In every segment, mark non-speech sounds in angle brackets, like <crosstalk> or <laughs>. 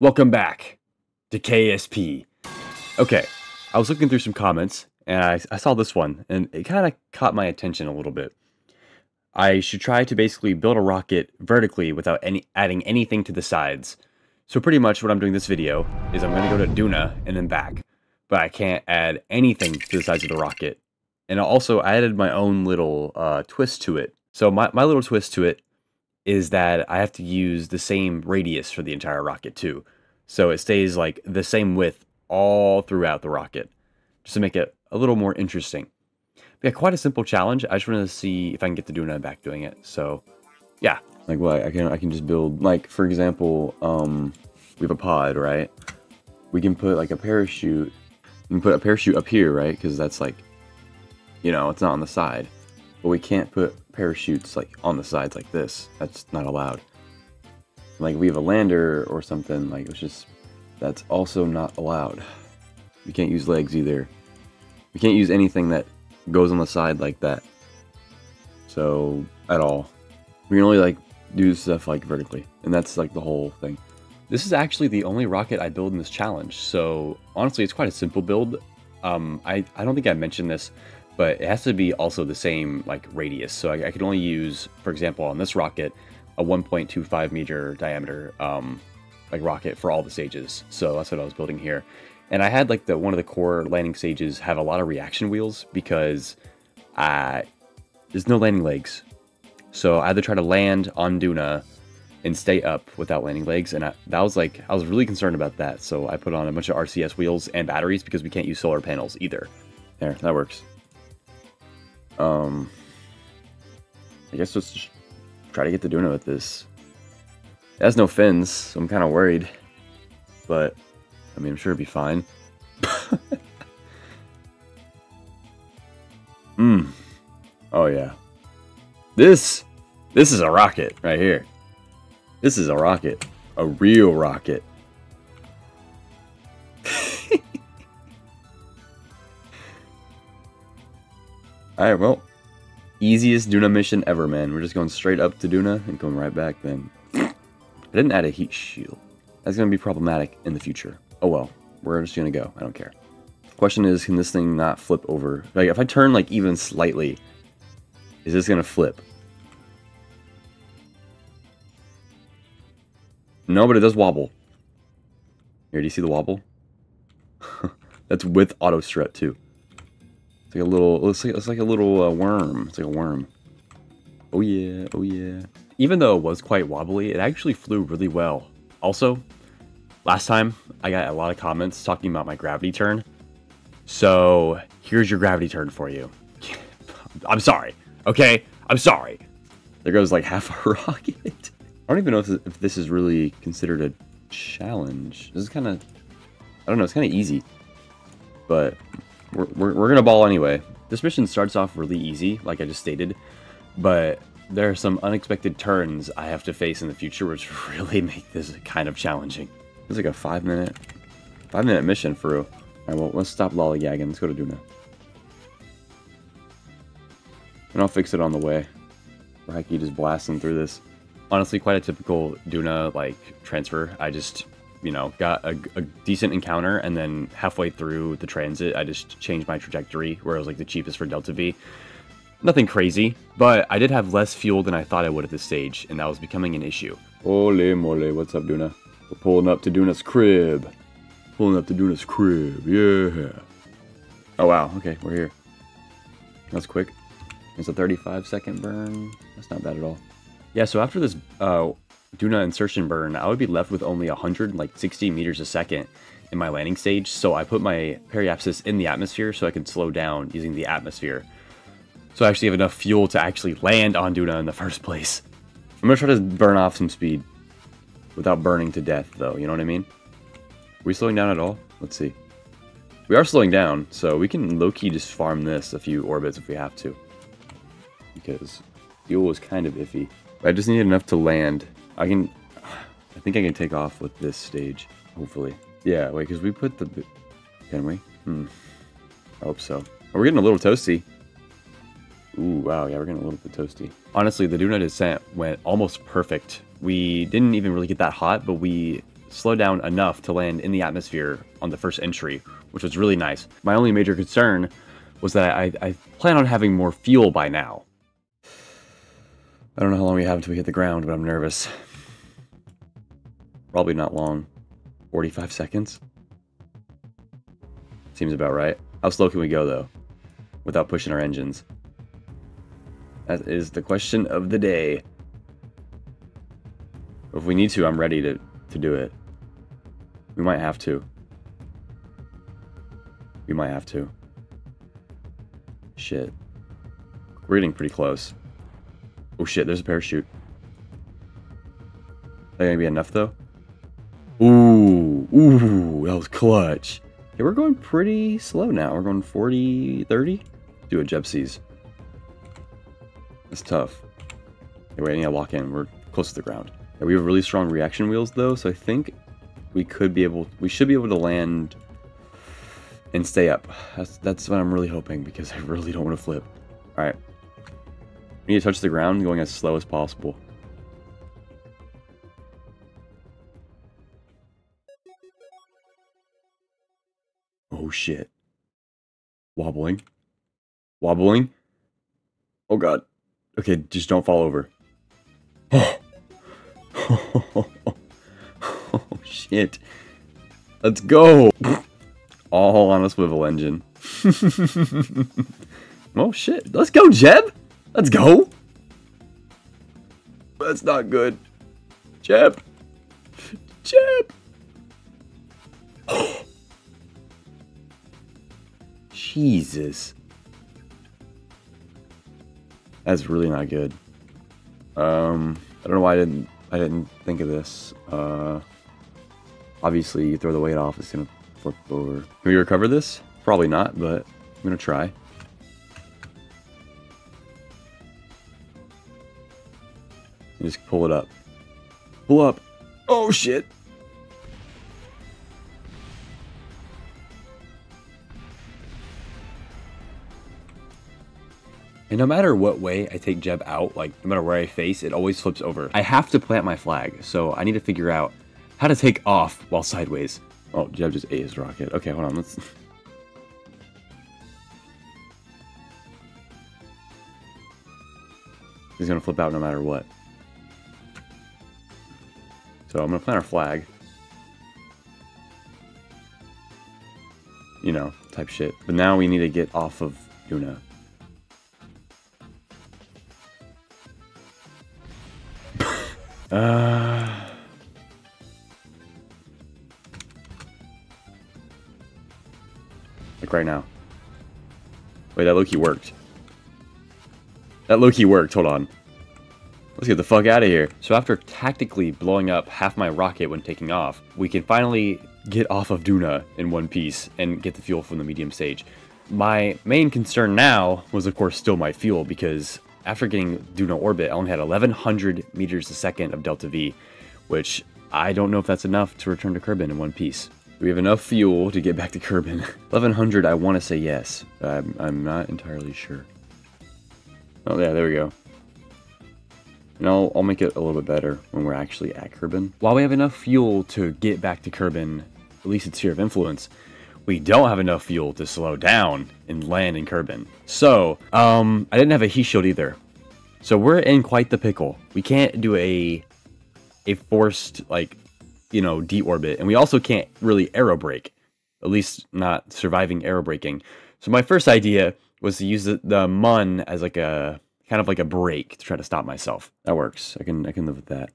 Welcome back to KSP. Okay, I was looking through some comments and I, I saw this one and it kind of caught my attention a little bit. I should try to basically build a rocket vertically without any adding anything to the sides. So pretty much what I'm doing this video is I'm going to go to Duna and then back, but I can't add anything to the sides of the rocket. And also I added my own little uh, twist to it. So my, my little twist to it is that I have to use the same radius for the entire rocket too. So it stays like the same width all throughout the rocket, just to make it a little more interesting. But yeah, quite a simple challenge. I just wanted to see if I can get to doing it back doing it. So yeah. Like what I can I can just build like for example, um we have a pod, right? We can put like a parachute. We can put a parachute up here, right? Because that's like you know, it's not on the side. But we can't put parachutes like on the sides like this. That's not allowed. Like we have a lander or something, like it's just that's also not allowed. We can't use legs either. We can't use anything that goes on the side like that. So at all. We can only like do stuff like vertically. And that's like the whole thing. This is actually the only rocket I build in this challenge. So honestly, it's quite a simple build. Um, I, I don't think I mentioned this, but it has to be also the same like radius. So I, I could only use, for example, on this rocket, a 1.25 meter diameter um, like rocket for all the stages. So that's what I was building here. And I had like the one of the core landing stages have a lot of reaction wheels because uh, there's no landing legs. So I had to try to land on Duna and stay up without landing legs. And I, that was like, I was really concerned about that. So I put on a bunch of RCS wheels and batteries because we can't use solar panels either. There, that works. Um, I guess let's try to get to Duna with this. It has no fins, so I'm kind of worried. But, I mean, I'm sure it'll be fine. Mmm. <laughs> oh, yeah. This, this is a rocket right here. This is a rocket. A real rocket. Alright, well, easiest Duna mission ever, man. We're just going straight up to Duna and going right back then. I didn't add a heat shield. That's going to be problematic in the future. Oh well, we're just going to go. I don't care. Question is, can this thing not flip over? Like, if I turn, like, even slightly, is this going to flip? No, but it does wobble. Here, do you see the wobble? <laughs> That's with auto strut, too. It's like a little, it's like, it's like a little uh, worm. It's like a worm. Oh yeah, oh yeah. Even though it was quite wobbly, it actually flew really well. Also, last time I got a lot of comments talking about my gravity turn. So here's your gravity turn for you. <laughs> I'm sorry, okay? I'm sorry. There goes like <laughs> half a rocket. I don't even know if, if this is really considered a challenge. This is kind of, I don't know, it's kind of easy. But we're, we're, we're gonna ball anyway. This mission starts off really easy, like I just stated, but there are some unexpected turns I have to face in the future which <laughs> really make this kind of challenging. It's like a five minute, five minute mission for real. Alright, well, let's stop lollygagging. Let's go to Duna. And I'll fix it on the way. Heck, just blasting through this. Honestly, quite a typical Duna, like, transfer. I just you know, got a, a, decent encounter, and then halfway through the transit, I just changed my trajectory, where it was like the cheapest for Delta V. Nothing crazy, but I did have less fuel than I thought I would at this stage, and that was becoming an issue. Ole mole, what's up, Duna? We're pulling up to Duna's crib. Pulling up to Duna's crib, yeah. Oh wow, okay, we're here. That's quick. It's a 35 second burn. That's not bad at all. Yeah, so after this uh, Duna insertion burn, I would be left with only 100, like 60 meters a second in my landing stage. So I put my periapsis in the atmosphere so I can slow down using the atmosphere. So I actually have enough fuel to actually land on Duna in the first place. I'm gonna try to burn off some speed without burning to death though, you know what I mean? Are we slowing down at all? Let's see. We are slowing down, so we can low-key just farm this a few orbits if we have to. Because fuel is kind of iffy. I just need enough to land I can, I think I can take off with this stage, hopefully. Yeah, wait, because we put the, can we? Hmm, I hope so. Oh, we're getting a little toasty. Ooh, wow, yeah, we're getting a little bit toasty. Honestly, the Duna descent went almost perfect. We didn't even really get that hot, but we slowed down enough to land in the atmosphere on the first entry, which was really nice. My only major concern was that I, I plan on having more fuel by now. I don't know how long we have until we hit the ground, but I'm nervous. Probably not long. 45 seconds? Seems about right. How slow can we go, though? Without pushing our engines? That is the question of the day. If we need to, I'm ready to, to do it. We might have to. We might have to. Shit. We're getting pretty close. Oh shit, there's a parachute. That gonna be enough though? Ooh, that was clutch. Okay, we're going pretty slow now. We're going 40, 30. Do a Jepsies. It's tough. Anyway, I need to lock in. We're close to the ground. Yeah, we have really strong reaction wheels though, so I think we could be able, we should be able to land and stay up. That's, that's what I'm really hoping because I really don't want to flip. All right. We need to touch the ground going as slow as possible. Oh shit. Wobbling. Wobbling. Oh god. Okay, just don't fall over. Oh. <laughs> oh shit. Let's go. All on a swivel engine. <laughs> oh shit. Let's go, Jeb. Let's go. That's not good. Jeb. Jeb. <gasps> Oh, Jesus. That's really not good. Um, I don't know why I didn't I didn't think of this. Uh, obviously, you throw the weight off, it's gonna flip over. Can we recover this? Probably not, but I'm gonna try. just pull it up. Pull up. Oh shit. And no matter what way I take Jeb out, like no matter where I face, it always flips over. I have to plant my flag, so I need to figure out how to take off while sideways. Oh, Jeb just ate his rocket. Okay, hold on, let's... <laughs> He's gonna flip out no matter what. So I'm gonna plant our flag. You know, type shit. But now we need to get off of Duna. Uh... Like right now. Wait, that low-key worked. That low-key worked, hold on. Let's get the fuck out of here. So after tactically blowing up half my rocket when taking off, we can finally get off of Duna in one piece and get the fuel from the medium stage. My main concern now was of course still my fuel because after getting Duna orbit, I only had 1100 meters a second of delta V, which I don't know if that's enough to return to Kerbin in one piece. We have enough fuel to get back to Kerbin. <laughs> 1100, I want to say yes. I'm, I'm not entirely sure. Oh yeah, there we go. And I'll, I'll make it a little bit better when we're actually at Kerbin. While we have enough fuel to get back to Kerbin, at least its sphere of influence, we don't have enough fuel to slow down and land in Kerbin. So, um, I didn't have a heat shield either. So we're in quite the pickle. We can't do a a forced, like, you know, deorbit. And we also can't really aerobrake. At least not surviving aerobraking. So my first idea was to use the, the MUN as like a kind of like a brake to try to stop myself. That works. I can I can live with that.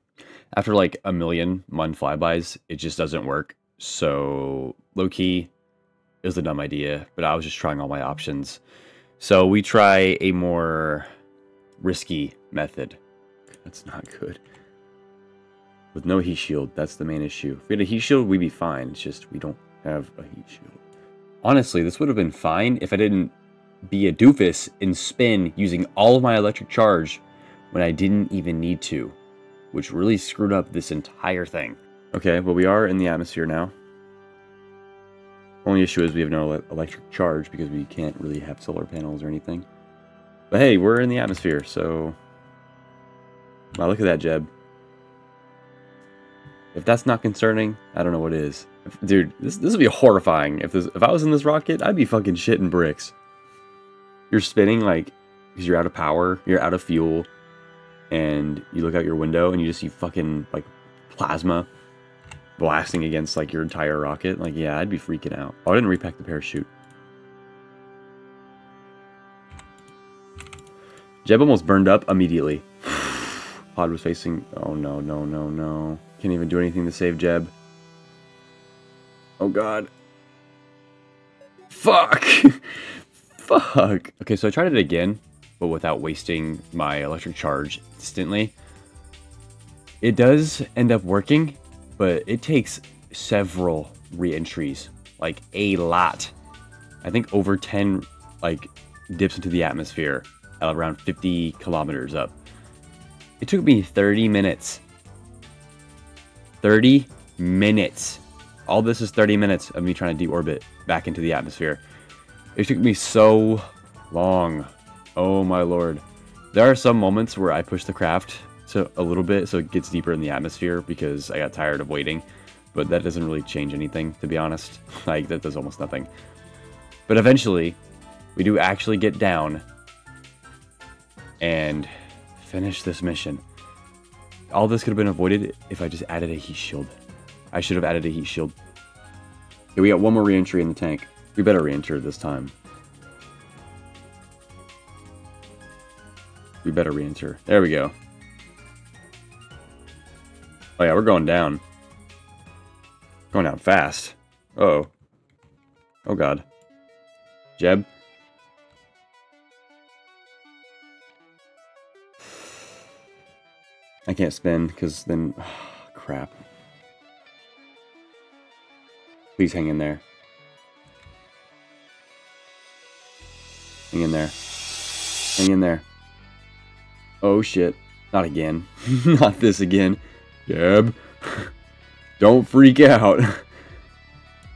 After like a million MUN flybys, it just doesn't work. So low key is a dumb idea, but I was just trying all my options. So we try a more risky method. That's not good. With no heat shield, that's the main issue. If we had a heat shield, we'd be fine. It's just we don't have a heat shield. Honestly, this would have been fine if I didn't be a doofus and spin using all of my electric charge when I didn't even need to, which really screwed up this entire thing. Okay, well we are in the atmosphere now. Only issue is we have no electric charge because we can't really have solar panels or anything. But hey, we're in the atmosphere, so... Wow, look at that, Jeb. If that's not concerning, I don't know what is. If, dude, this this would be horrifying. If this if I was in this rocket, I'd be fucking shitting bricks. You're spinning like because you're out of power, you're out of fuel, and you look out your window and you just see fucking like plasma blasting against like your entire rocket. Like, yeah, I'd be freaking out. Oh, I didn't repack the parachute. Jeb almost burned up immediately. <sighs> Pod was facing... Oh, no, no, no, no. Can't even do anything to save Jeb. Oh, God. Fuck! <laughs> Fuck! Okay, so I tried it again, but without wasting my electric charge instantly. It does end up working, but it takes several re-entries. Like, a lot. I think over 10, like, dips into the atmosphere at around 50 kilometers up. It took me 30 minutes. 30 minutes. All this is 30 minutes of me trying to deorbit back into the atmosphere. It took me so long. Oh my lord. There are some moments where I push the craft to a little bit so it gets deeper in the atmosphere because I got tired of waiting. But that doesn't really change anything, to be honest. <laughs> Like, that does almost nothing. But eventually, we do actually get down and finish this mission. All this could have been avoided if I just added a heat shield. I should have added a heat shield. Okay, we got one more reentry in the tank. We better reenter this time. We better reenter. There we go. Oh yeah, we're going down. Going down fast. Uh oh. Oh god. Jeb? I can't spin because then... Oh, <sighs> crap. Please hang in there. Hang in there. Hang in there. Oh shit. Not again. <laughs> Not this again. Deb. <laughs> Don't freak out. <laughs>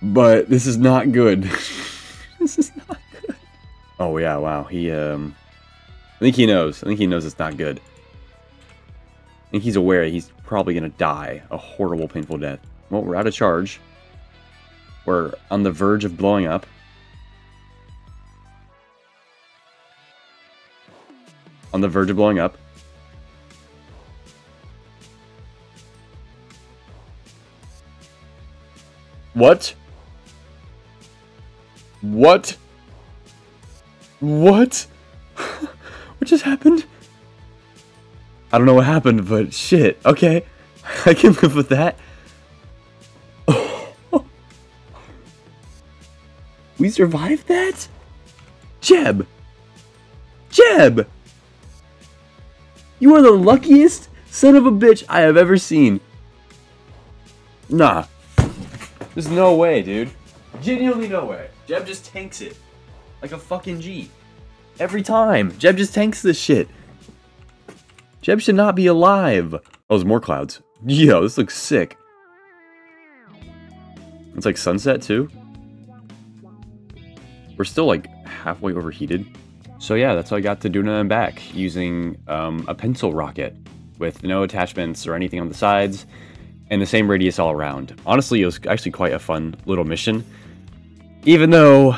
But this is not good. <laughs> this is not good. Oh yeah, wow. He um I think he knows. I think he knows it's not good. I think he's aware he's probably gonna die a horrible, painful death. Well, we're out of charge. We're on the verge of blowing up. On the verge of blowing up. What? What? What? <laughs> what just happened? I don't know what happened, but shit. Okay. <laughs> I can live with that. <laughs> we survived that? Jeb! Jeb! You are the luckiest son of a bitch I have ever seen. Nah. There's no way, dude. Genuinely no way. Jeb just tanks it. Like a fucking G. Every time. Jeb just tanks this shit. Jeb should not be alive. Oh, there's more clouds. Yo, this looks sick. It's like sunset too. We're still like halfway overheated. So yeah, that's how I got to Duna and back using um, a pencil rocket with no attachments or anything on the sides and the same radius all around. Honestly, it was actually quite a fun little mission. Even though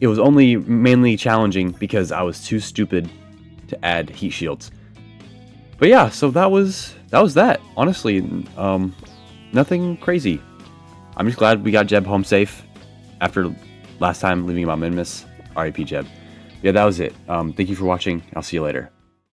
it was only mainly challenging because I was too stupid to add heat shields. But yeah, so that was that was that. Honestly, um, nothing crazy. I'm just glad we got Jeb home safe after last time leaving him on Minmus. R.I.P. Jeb. Yeah, that was it. Um, thank you for watching. I'll see you later.